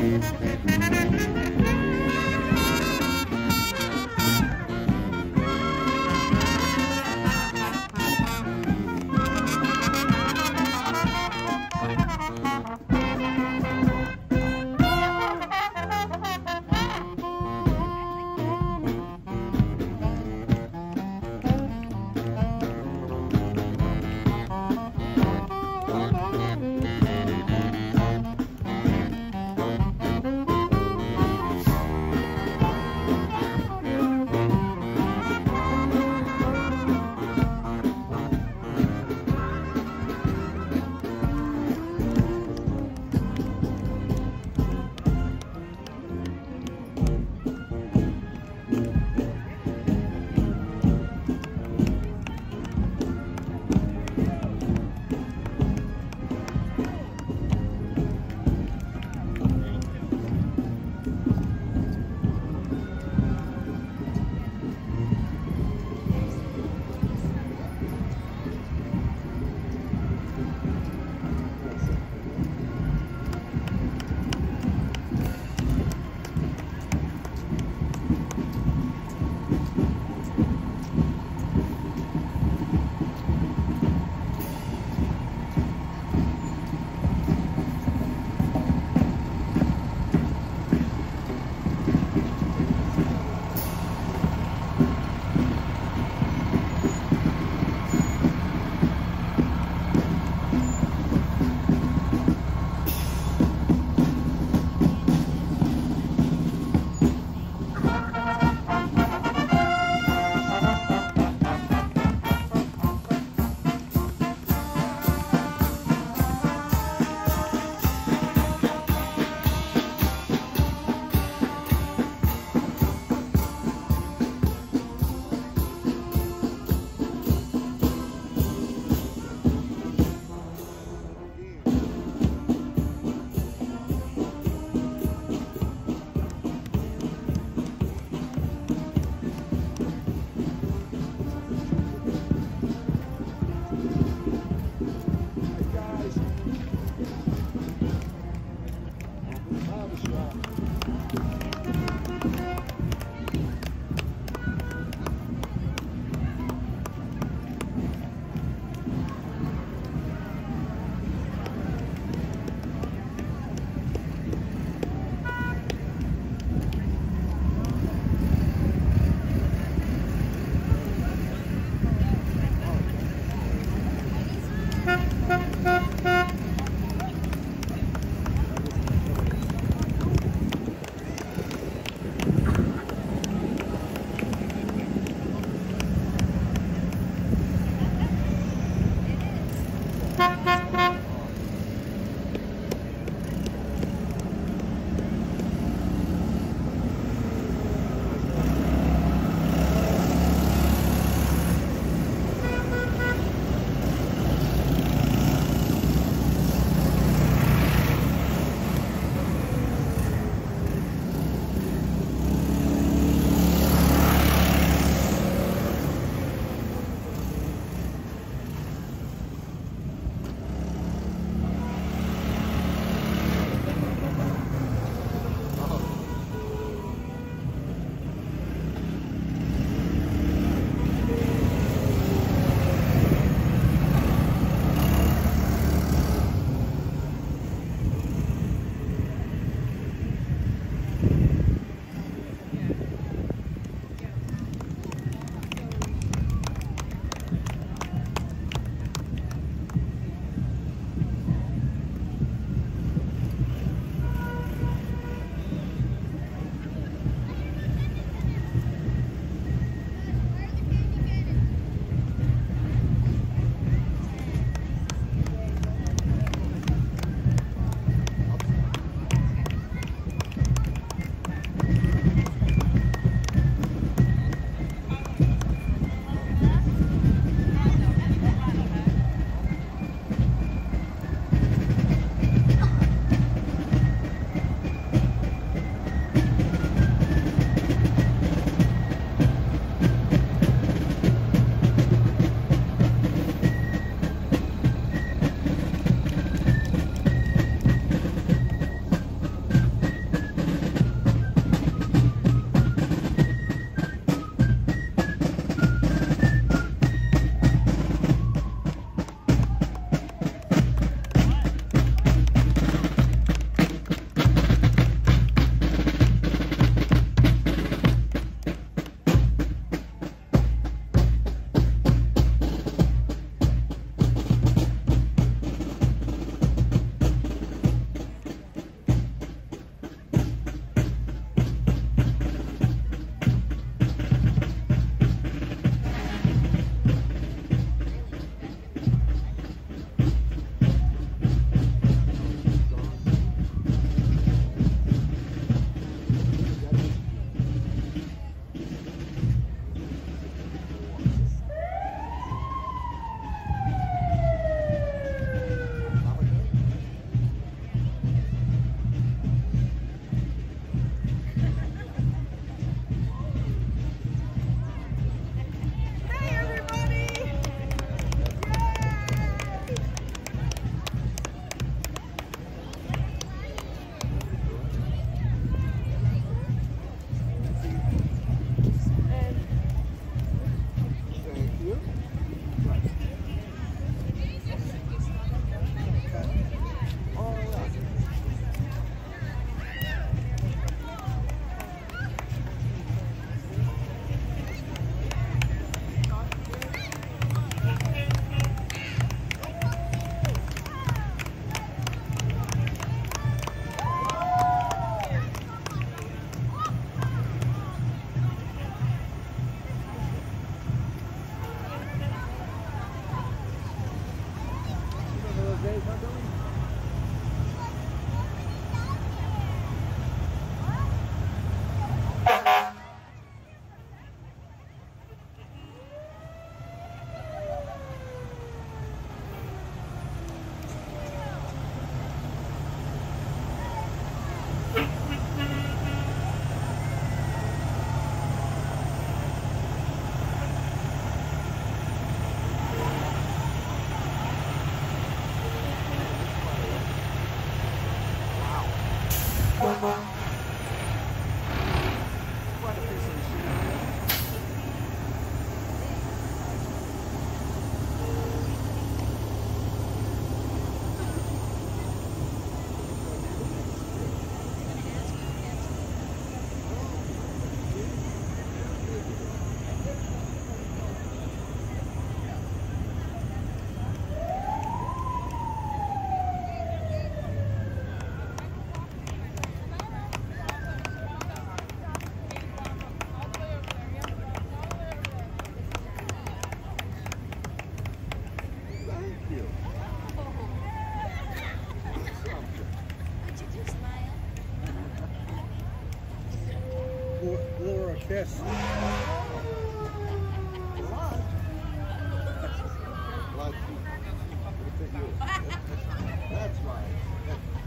Thank you. Laura Kiss. That's right.